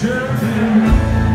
German.